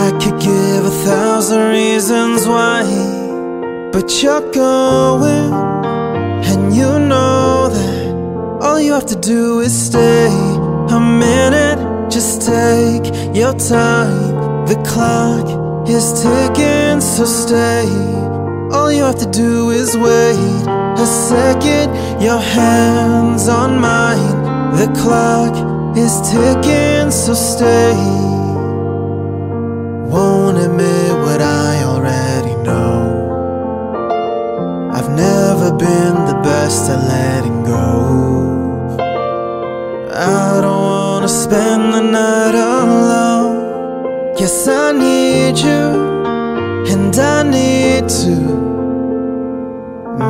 I could give a thousand reasons why, but you're going, and you know that all you have to do is stay a minute. Just take your time, the clock is ticking, so stay. All you have to do is wait a second. Your hands on mine. The clock is ticking, so stay. Best at letting go. I don't wanna spend the night alone. Yes, I need you and I need to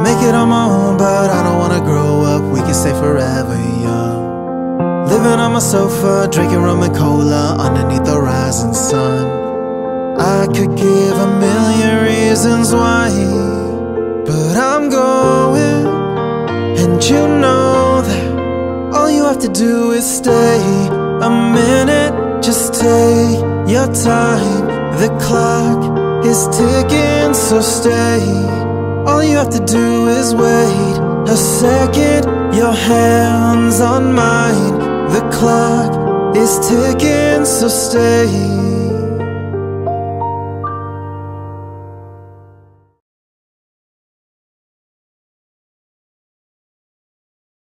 make it on my own, but I don't wanna grow up. We can stay forever young. Living on my sofa, drinking rum and cola underneath the rising sun. I could give a million reasons why, but I'm going, have to do is stay a minute. Just take your time. The clock is ticking, so stay. All you have to do is wait a second. Your hands on mine. The clock is ticking, so stay.